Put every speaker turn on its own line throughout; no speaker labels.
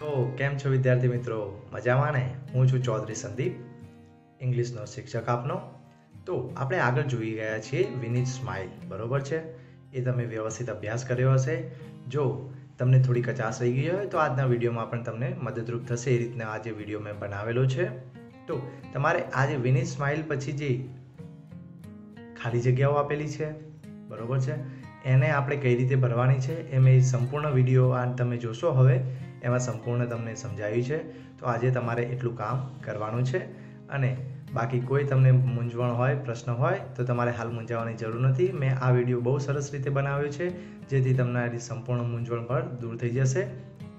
તો કેમ છો વિદ્યાર્થી મિત્રો? મજામાં ને? હું છું ચૌધરી સંદીપ, ઇંગ્લિશનો શિક્ષક આપનો. તો આપણે આગળ જોઈ ગયા છીએ વિનીત સ્માઇલ બરોબર છે? એ તમે વ્યવસ્થિત અભ્યાસ કર્યો હશે. જો તમને થોડી કચાશ રહી ગઈ હોય તો આજના વિડીયોમાં પણ તમને મદદરૂપ થશે એ રીતના આજે વીડિયો મેં બનાવેલો છે. તો તમારે આજે વિનીત સ્માઇલ પછી જે ખાલી જગ્યાઓ આપેલી છે, બરોબર છે? એને આપણે કઈ રીતે ભરવાની છે એ મેં સંપૂર્ણ વીડિયો આ તમે જોશો હવે. એમાં સંપૂર્ણ તમને સમજાયું છે. તો આજે તમારે એટલું કામ કરવાનું છે. અને બાકી કોઈ તમને મૂંઝવણ હોય, પ્રશ્ન હોય, તો તમારે હાલ મૂંઝાવવાની જરૂર નથી. મેં આ વીડિયો બહુ સરસ રીતે બનાવ્યો છે, જેથી તમારી સંપૂર્ણ મૂંઝવણ પર દૂર થઈ જશે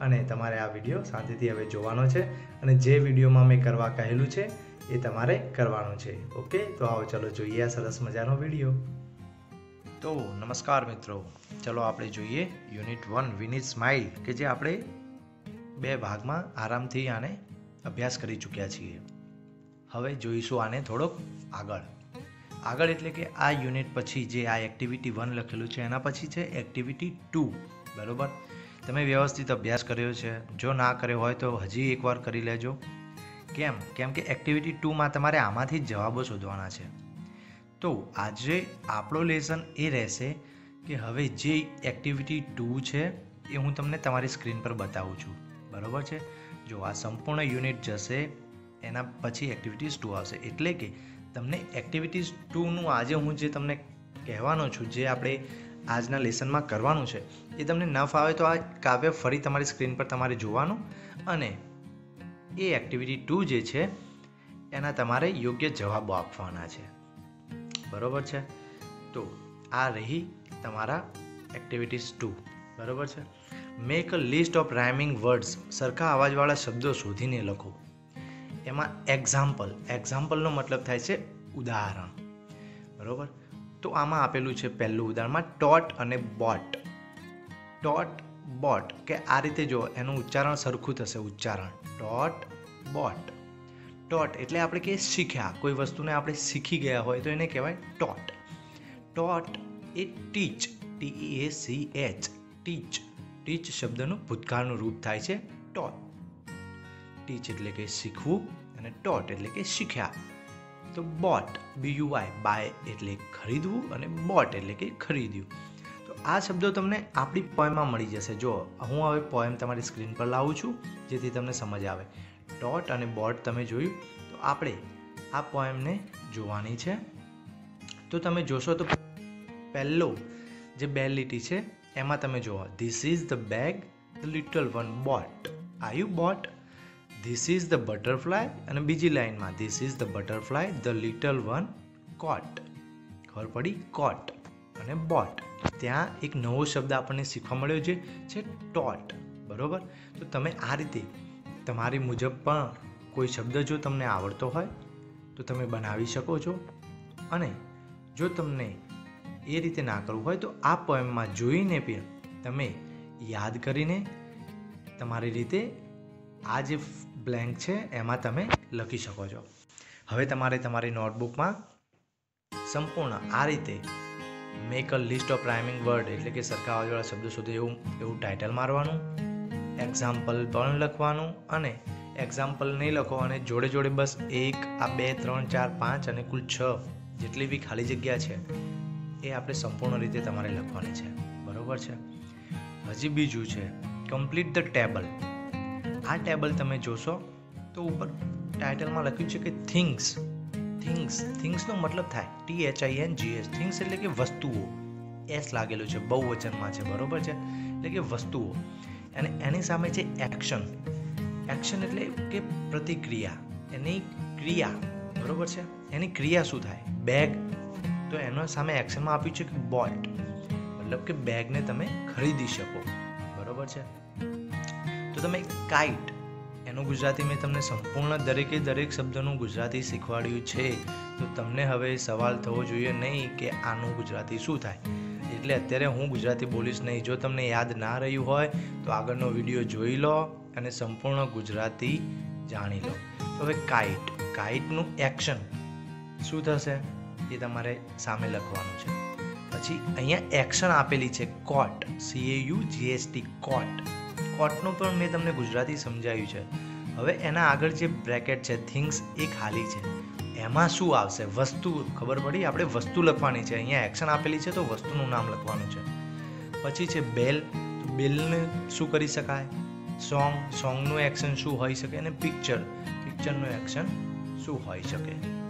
અને તમારે આ વીડિયો શાંતિથી હવે જોવાનો છે અને જે વિડીયોમાં મેં કરવા કહેલું છે, એ તમારે કરવાનું છે. ઓકે? તો આવો ચલો જોઈએ આ સરસ મજાનો વીડિયો. તો નમસ્કાર મિત્રો. ચલો આપણે જોઈએ યુનિટ વન વિનિટ સ્માઇલ કે જે આપણે બે ભાગમાં આરામથી આને અભ્યાસ કરી ચૂક્યા છીએ. હવે જોઈશું આને થોડોક આગળ. આગળ એટલે કે આ યુનિટ પછી જે આ એક્ટિવિટી વન લખેલું છે, એના પછી છે એક્ટિવિટી ટુ બરાબર? તમે વ્યવસ્થિત અભ્યાસ કર્યો છે. જો ના કર્યો હોય તો હજી એકવાર કરી લેજો. કેમ? કેમ કે એક્ટિવિટી ટુમાં તમારે આમાંથી જ જવાબો શોધવાના છે. તો આજે આપણો લેસન એ રહેશે કે હવે જે એક્ટિવિટી ટુ છે, એ હું તમને તમારી સ્ક્રીન પર બતાવું છું. બરાબર છે? જો આ સંપૂર્ણ યુનિટ જશે, એના પછી એક્ટિવિટીઝ ટુ આવશે. એટલે કે તમને એક્ટિવિટીઝ ટુનું આજે હું જે તમને કહેવાનો છું, જે આપણે આજના લેસનમાં કરવાનું છે, એ તમને ન ફાવે તો આ કાવ્ય ફરી તમારી સ્ક્રીન પર તમારે જોવાનું અને એ એક્ટિવિટી ટુ જે છે, એના તમારે યોગ્ય જવાબો આપવાના છે. બરાબર છે? તો આ રહી તમારા એક્ટિવિટીઝ ટુ બરાબર છે? Make a list of rhyming words સરખા અવાજવાળા શબ્દો શોધીને લખો. એમાં એક્ઝામ્પલ એક્ઝામ્પલનો મતલબ થાય છે ઉદાહરણ. બરાબર? તો આમાં આપેલું છે પહેલું ઉદાહરણમાં ટોટ અને બોટ ટોટ બોટ કે આ રીતે જો એનું ઉચ્ચારણ સરખું થશે, ઉચ્ચારણ. ટોટ બોટ ટોટ એટલે આપણે કે શીખ્યા. કોઈ વસ્તુને આપણે શીખી ગયા હોય તો એને કહેવાય taught taught A teach T A C H teach teach શબ્દનું ભૂતકાળનું રૂપ થાય છે ટોટ. ટીચ એટલે કે શીખવું અને ટોટ એટલે કે શીખ્યા. તો બોટ બીયુઆઈ બાય એટલે ખરીદવું અને બોટ એટલે કે ખરીદ્યું. તો આ શબ્દો તમને આપણી પોયમમાં મળી જશે. જો હું હવે પોયમ તમારી સ્ક્રીન પર લાવું છું, જેથી તમને સમજ આવે. ટોટ અને બોટ તમે જોયું? તો આપણે આ પોએમને જોવાની છે. તો તમે જોશો તો પહેલો જે બે લીટી છે એમાં તમે જુઓ this is the bag the little one boat આ you boat this is the butterfly અને બીજી લાઇનમાં this is the butterfly the little one coat ખબર પડી? કોટ અને બોટ ત્યાં એક નવો શબ્દ આપણને શીખવા મળ્યો છે છે ટોટ બરોબર? તો તમે આ રીતે, તમારી મુજબ પણ કોઈ શબ્દ જો તમને આવડતો હોય, તો તમે બનાવી શકો છો. અને જો તમને એ રીતે ના કરવું હોય તો આ પોએમમાં જોઈને પણ તમે યાદ કરીને તમારી રીતે આ જે બ્લેન્ક છે એમાં તમે લખી શકો છો. હવે તમારે તમારી નોટબુકમાં સંપૂર્ણ આ રીતે make a list of rhyming word એટલે કે સરખા અવાજવાળા શબ્દો શોધે એવું એવું ટાઇટલ મારવાનું એક્ઝામ્પલ પણ લખવાનું અને એક્ઝામ્પલ નહીં લખો અને જોડે જોડે બસ એક, આ બે, ત્રણ, ચાર, પાંચ અને કુલ છ જેટલી બી ખાલી જગ્યા છે એ આપણે સંપૂર્ણ રીતે તમારે લખવાની છે. બરોબર છે? હજી બીજું છે કમ્પ્લીટ ધ ટેબલ આ ટેબલ તમે જોશો તો ઉપર ટાઇટલમાં લખ્યું છે કે થિંગ્સ થિંગ્સ થિંગ્સનો મતલબ થાય. T H I N G S things એટલે કે વસ્તુઓ. એસ લાગેલું છે બહુ વચનમાં છે, બરોબર છે? એટલે કે વસ્તુઓ. અને એની સામે છે એક્શન એક્શન એટલે કે પ્રતિક્રિયા. એની ક્રિયા. બરાબર છે? એની ક્રિયા શું થાય? બેગ તો એનો સામે એક્શનમાં આપ્યું છે કે બોલ્ટ મતલબ કે બેગને તમે ખરીદી શકો. બરોબર છે? તો તમે કાઇટ એનું ગુજરાતી મેં તમને સંપૂર્ણ દરેકે દરેક શબ્દનું ગુજરાતી શીખવાડ્યું છે. તો તમને હવે સવાલ થવો જોઈએ નહીં કે આનું ગુજરાતી શું થાય. એટલે અત્યારે હું ગુજરાતી બોલીશ નહીં. જો તમને યાદ ના રહ્યું હોય, તો આગળનો વીડિયો જોઈ લો અને સંપૂર્ણ ગુજરાતી જાણી લો. હવે કાઇટ કાઇટનું એક્શન શું થશે? એ તમારે સામે લખવાનું છે. પછી અહીંયા એક્શન આપેલી છે કોટ સીએયુ જીએસટી કોટ કોટનું પણ મેં તમને ગુજરાતી સમજાવ્યું છે. હવે એના આગળ જે બ્રેકેટ છે થિંગ્સ એ ખાલી છે. એમાં શું આવશે? વસ્તુ, ખબર પડી? આપણે વસ્તુ લખવાની છે. અહીંયા એક્શન આપેલી છે તો વસ્તુનું નામ લખવાનું છે. પછી છે બેલ બેલને શું કરી શકાય? સોંગ સોંગનું એક્શન શું હોઈ શકે? અને પિક્ચર પિક્ચરનું એક્શન શું હોઈ શકે?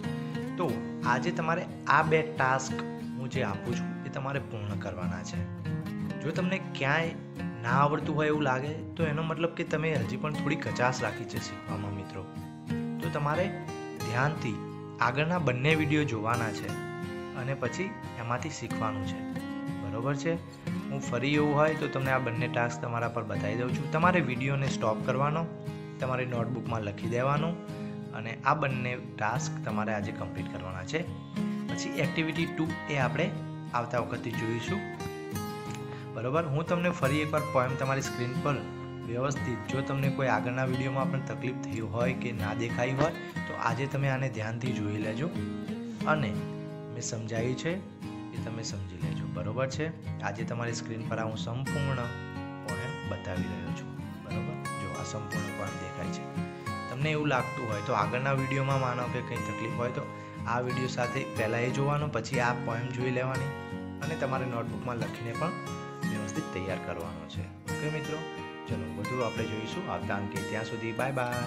તો આજે તમારે આ બે ટાસ્ક હું જે આપું છું એ તમારે પૂર્ણ કરવાના છે. જો તમને ક્યાંય ના આવડતું હોય એવું લાગે, તો એનો મતલબ કે તમે હજી પણ થોડી કચાશ રાખી છે શીખવામાં, મિત્રો. તો તમારે ધ્યાનથી આગળના બંને વીડિયો જોવાના છે અને પછી એમાંથી શીખવાનું છે. બરોબર છે? હું ફરી એવું હોય તો તમને આ બંને ટાસ્ક તમારા પર બતાવી દઉં છું. તમારે વિડીયોને સ્ટોપ કરવાનો, તમારી નોટબુકમાં લખી દેવાનું અને આ બંને ટાસ્ક તમારે આજે કમ્પ્લીટ કરવાના છે. પછી એક્ટિવિટી ટુ એ આપણે આવતા વખતે જોઈશું. બરોબર? હું તમને ફરી એકવાર પોએમ તમારી સ્ક્રીન પર વ્યવસ્થિત, જો તમને કોઈ આગળના વિડીયોમાં પણ તકલીફ થઈ હોય કે ના દેખાઈ હોય, તો આજે તમે આને ધ્યાનથી જોઈ લેજો. અને મેં સમજાવ્યું છે એ તમે સમજી લેજો. બરોબર છે? આજે તમારી સ્ક્રીન પર હું સંપૂર્ણ પોએમ બતાવી રહ્યો છું. બરોબર? જો આ સંપૂર્ણ પોએમ દેખાય છે. તમને એવું લાગતું હોય તો આગળના વિડીયોમાં માનો કે કંઈ તકલીફ હોય તો આ વીડિયો સાથે પહેલાં એ જોવાનો, પછી આ પોઈમ જોઈ લેવાની અને તમારે નોટબુકમાં લખીને પણ વ્યવસ્થિત તૈયાર કરવાનો છે. ઓકે મિત્રો? ચલો, બધું આપણે જોઈશું. આવતા અંકે ત્યાં સુધી બાય બાય